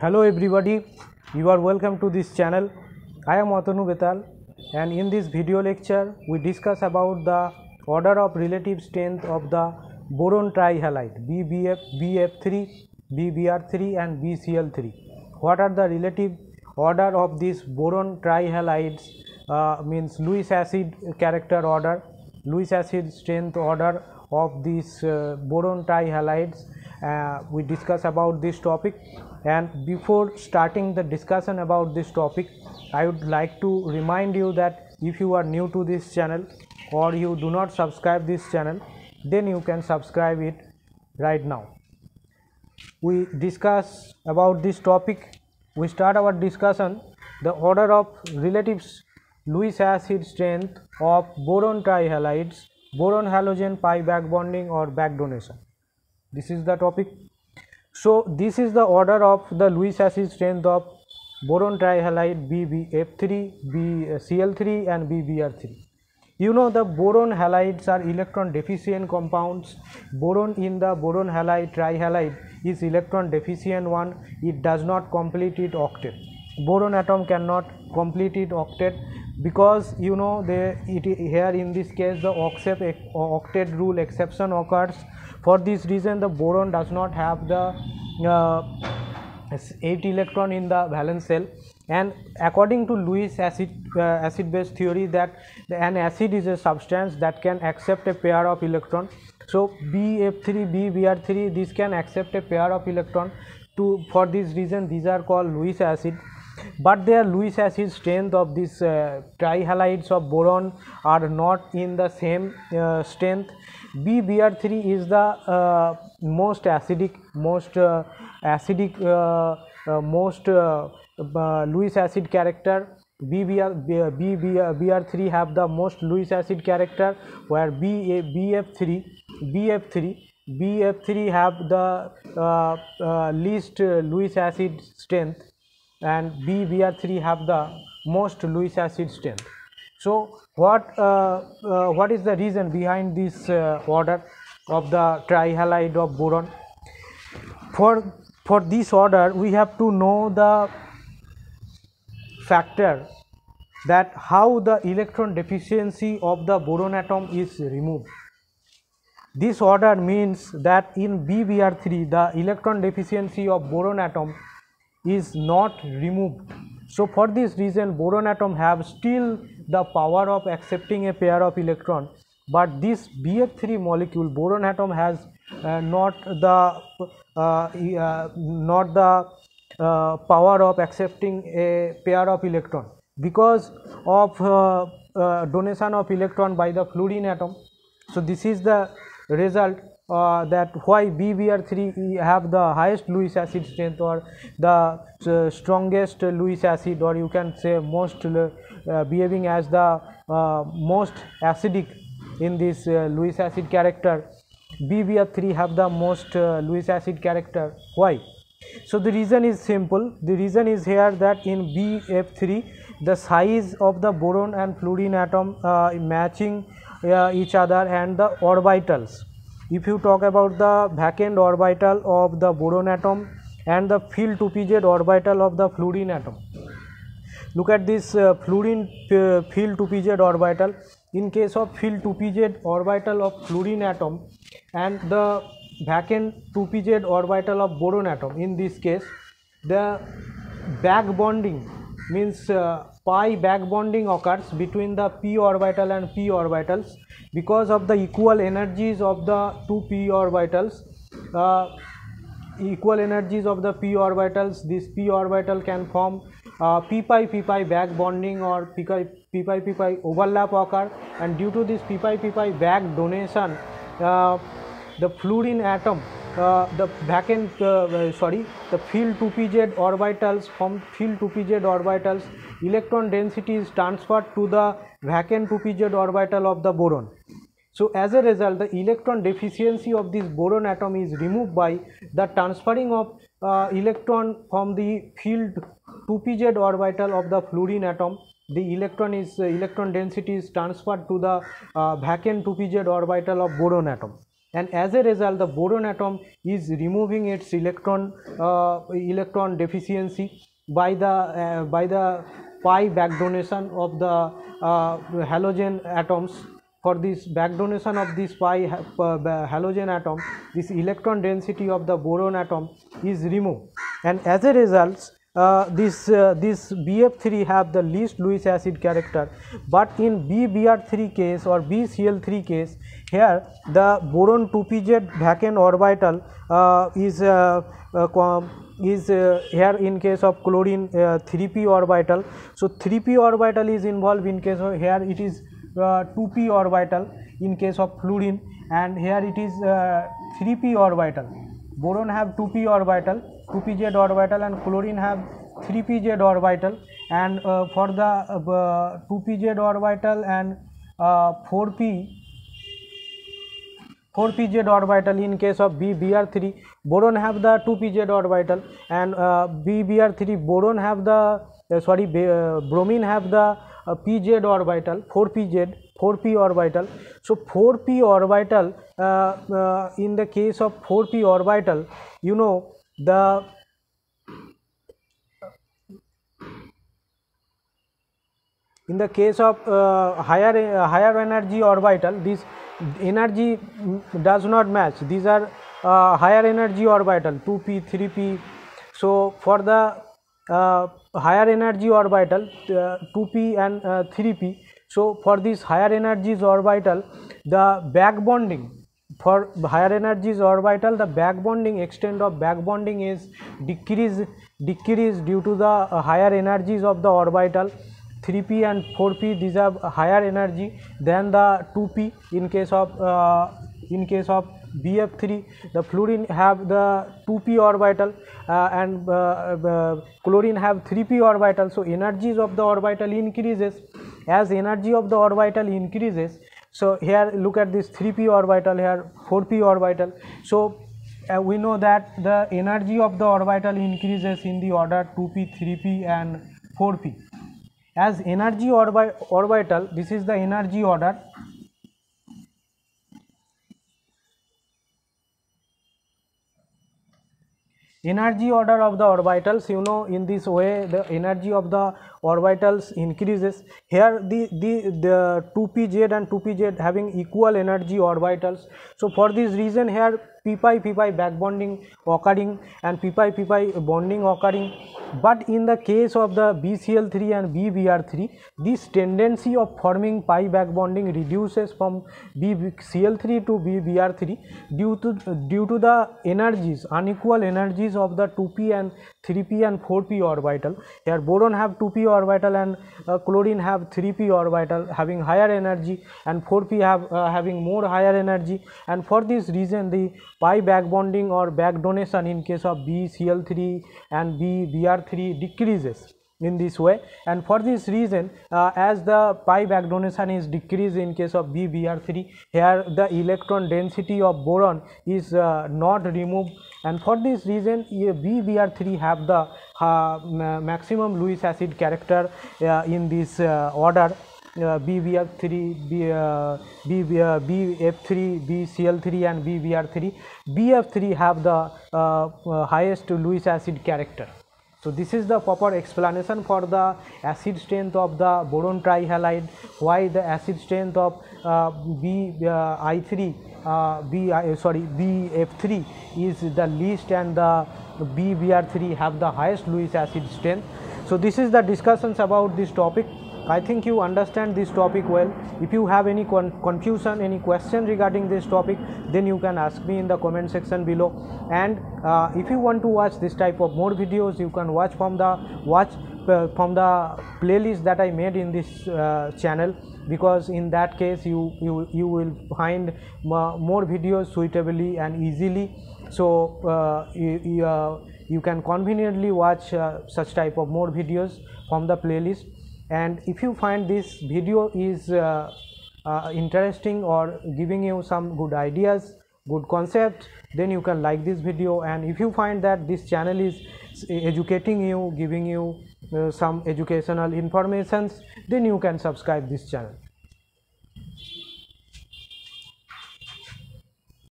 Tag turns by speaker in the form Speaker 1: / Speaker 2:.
Speaker 1: Hello everybody, you are welcome to this channel. I am Atanu Betal and in this video lecture we discuss about the order of relative strength of the boron trihalide BBF, BF3, BBr3 and BCl3. What are the relative order of these boron trihalides uh, means Lewis acid character order, Lewis acid strength order of these uh, boron trihalides. Uh, we discuss about this topic. And before starting the discussion about this topic i would like to remind you that if you are new to this channel or you do not subscribe this channel then you can subscribe it right now. We discuss about this topic. We start our discussion. The order of relative lewis acid strength of boron trihalides boron halogen pi back bonding or back donation this is the topic so this is the order of the Lewis acid strength of boron trihalide BBF3, BCl3 and BBr3. You know the boron halides are electron deficient compounds. Boron in the boron halide trihalide is electron deficient one. It does not complete it octet. Boron atom cannot complete it octet because you know they it here in this case the octet rule exception occurs for this reason the boron does not have the uh, 8 electron in the valence shell and according to Lewis acid uh, acid base theory that an acid is a substance that can accept a pair of electron. So BF3 BBr3 this can accept a pair of electron to for this reason these are called Lewis acid but their Lewis acid strength of these uh, trihalides of boron are not in the same uh, strength. BBr3 is the uh, most acidic, most uh, acidic, uh, uh, most Lewis acid character. BBR, BBR, BR3 have the most Lewis acid character where B, BF3, BF3 BF3 have the least Lewis acid strength and BBr3 have the most Lewis acid strength. So, what uh, uh, what is the reason behind this uh, order of the trihalide of boron? For for this order, we have to know the factor that how the electron deficiency of the boron atom is removed. This order means that in BBr3 the electron deficiency of boron atom is not removed. So for this reason boron atom have still the power of accepting a pair of electron but this BF3 molecule boron atom has uh, not the uh, uh, not the uh, power of accepting a pair of electron because of uh, donation of electron by the fluorine atom. So this is the result uh, that why BBr3 have the highest Lewis acid strength or the uh, strongest Lewis acid or you can say most uh, behaving as the uh, most acidic in this uh, Lewis acid character. BBr3 have the most uh, Lewis acid character. Why? So the reason is simple. The reason is here that in BF3 the size of the boron and fluorine atom matching each other and the orbitals if you talk about the vacant orbital of the boron atom and the filled 2pz orbital of the fluorine atom. Look at this uh, fluorine uh, filled 2pz orbital. In case of filled 2pz orbital of fluorine atom and the vacant 2pz orbital of boron atom in this case the back bonding means uh, pi back bonding occurs between the p orbital and p orbitals. Because of the equal energies of the two p orbitals uh, equal energies of the p orbitals this p orbital can form uh, p pi p pi back bonding or p pi p pi p pi overlap occur. And due to this p pi p pi back donation uh, the fluorine atom the vacant uh, sorry the filled 2pz orbitals from filled 2pz orbitals electron density is transferred to the vacant 2pz orbital of the boron. So as a result the electron deficiency of this boron atom is removed by the transferring of uh, electron from the filled 2pz orbital of the fluorine atom. The electron is uh, electron density is transferred to the uh, vacant 2pz orbital of boron atom and as a result the boron atom is removing its electron uh, electron deficiency by the uh, by the pi back donation of the uh, halogen atoms. For this back donation of this pi uh, halogen atom this electron density of the boron atom is removed. And as a result uh, this uh, this BF3 have the least Lewis acid character but in BBr3 case or BCl3 case here the boron 2pz vacant orbital uh, is uh, uh, is here in case of chlorine 3p orbital. So 3p orbital is involved in case of here it is 2p orbital in case of fluorine and here it is 3p orbital. Boron have 2p orbital 2pz orbital and chlorine have 3pz orbital and uh, for the uh, 2pz orbital and uh, 4p 4pz orbital in case of BBr3 boron have the 2pz orbital and uh, BBr3 boron have the uh, sorry uh, bromine have the uh, pz orbital 4pz 4p orbital so 4p orbital uh, uh, in the case of 4p orbital you know the in the case of uh, higher uh, higher energy orbital this energy does not match. These are uh, higher energy orbital 2p 3p so for the uh, higher energy orbital 2p uh, and 3p uh, so for this higher energies orbital the back bonding for higher energies orbital the back bonding extent of back bonding is decrease decrease due to the uh, higher energies of the orbital. 3p and 4p these have higher energy than the 2p in case of uh, in case of BF3 the fluorine have the 2p orbital uh, and uh, uh, chlorine have 3p orbital. So energies of the orbital increases. As energy of the orbital increases so here look at this 3p orbital here 4p orbital. So uh, we know that the energy of the orbital increases in the order 2p 3p and 4p as energy orbi orbital this is the energy order energy order of the orbitals you know in this way the energy of the orbitals increases. Here the the the 2pz and 2pz having equal energy orbitals. So for this reason here p pi p pi back bonding occurring and p pi p pi bonding occurring but in the case of the BCl3 and BBr3 this tendency of forming pi back bonding reduces from BCl3 to BBr3 due to due to the energies unequal energies of the 2p and 3p and 4p orbital. Here boron have 2p orbital and uh, chlorine have 3p orbital having higher energy and 4p have uh, having more higher energy. And for this reason the pi back bonding or back donation in case of BCl3 and BBr3 decreases in this way and for this reason uh, as the pi back donation is decreased in case of BBr3 here the electron density of boron is uh, not removed and for this reason BBr3 have the uh, maximum Lewis acid character uh, in this uh, order uh, BBF3, B, uh, B, uh, BF3, BCl3 and BBr3. BF3 have the highest Lewis acid character. So this is the proper explanation for the acid strength of the boron trihalide, why the acid strength of uh, BI3, uh, B, uh, sorry BF3 is the least and the BBr3 have the highest Lewis acid strength. So this is the discussions about this topic. I think you understand this topic well. If you have any con confusion, any question regarding this topic, then you can ask me in the comment section below. And uh, if you want to watch this type of more videos, you can watch from the watch uh, from the playlist that I made in this uh, channel because in that case you you you will find more videos suitably and easily so uh, you, you, uh, you, can conveniently watch uh, such type of more videos from the playlist and if you find this video is uh, uh, interesting or giving you some good ideas good concepts then you can like this video. And if you find that this channel is educating you giving you uh, some educational informations then you can subscribe this channel